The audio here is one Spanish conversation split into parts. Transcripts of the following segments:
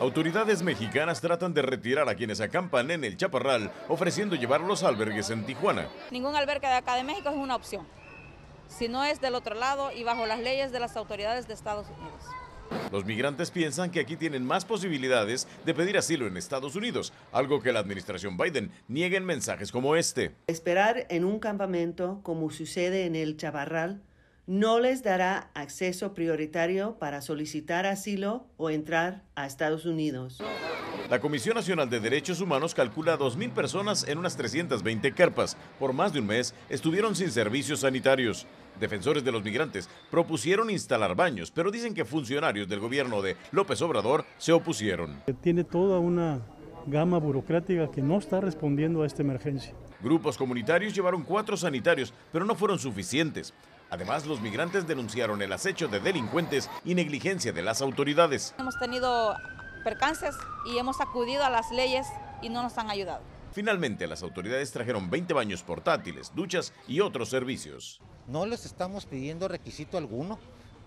Autoridades mexicanas tratan de retirar a quienes acampan en el Chaparral, ofreciendo llevarlos a albergues en Tijuana. Ningún albergue de acá de México es una opción, si no es del otro lado y bajo las leyes de las autoridades de Estados Unidos. Los migrantes piensan que aquí tienen más posibilidades de pedir asilo en Estados Unidos, algo que la administración Biden niega en mensajes como este. Esperar en un campamento, como sucede en el Chaparral, no les dará acceso prioritario para solicitar asilo o entrar a Estados Unidos. La Comisión Nacional de Derechos Humanos calcula 2.000 personas en unas 320 carpas. Por más de un mes estuvieron sin servicios sanitarios. Defensores de los migrantes propusieron instalar baños, pero dicen que funcionarios del gobierno de López Obrador se opusieron. Tiene toda una gama burocrática que no está respondiendo a esta emergencia. Grupos comunitarios llevaron cuatro sanitarios, pero no fueron suficientes. Además, los migrantes denunciaron el acecho de delincuentes y negligencia de las autoridades. Hemos tenido percances y hemos acudido a las leyes y no nos han ayudado. Finalmente, las autoridades trajeron 20 baños portátiles, duchas y otros servicios. No les estamos pidiendo requisito alguno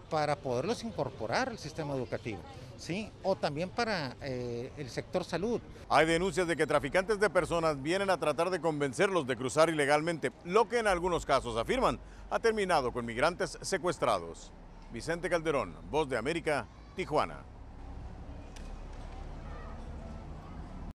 para poderlos incorporar al sistema educativo. ¿sí? o también para eh, el sector salud. Hay denuncias de que traficantes de personas vienen a tratar de convencerlos de cruzar ilegalmente, lo que en algunos casos afirman ha terminado con migrantes secuestrados. Vicente Calderón, Voz de América, Tijuana.